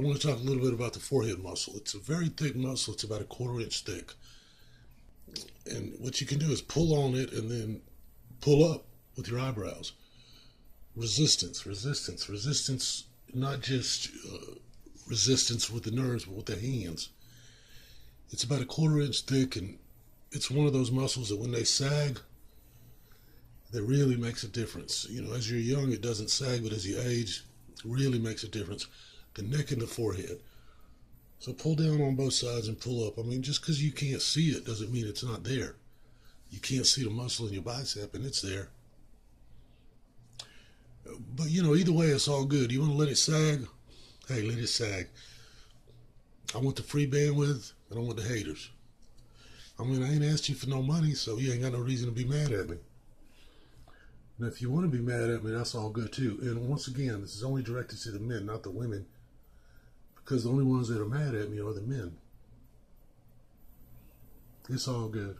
I want to talk a little bit about the forehead muscle. It's a very thick muscle. It's about a quarter inch thick. And what you can do is pull on it and then pull up with your eyebrows. Resistance, resistance, resistance, not just uh, resistance with the nerves, but with the hands. It's about a quarter inch thick, and it's one of those muscles that when they sag, that really makes a difference. You know, as you're young, it doesn't sag, but as you age, it really makes a difference. The neck and the forehead. So pull down on both sides and pull up. I mean, just because you can't see it doesn't mean it's not there. You can't see the muscle in your bicep, and it's there. But you know, either way, it's all good. You want to let it sag? Hey, let it sag. I want the free bandwidth. I don't want the haters. I mean, I ain't asked you for no money, so you ain't got no reason to be mad at me. Now, if you want to be mad at me, that's all good too. And once again, this is only directed to the men, not the women, because the only ones that are mad at me are the men. It's all good.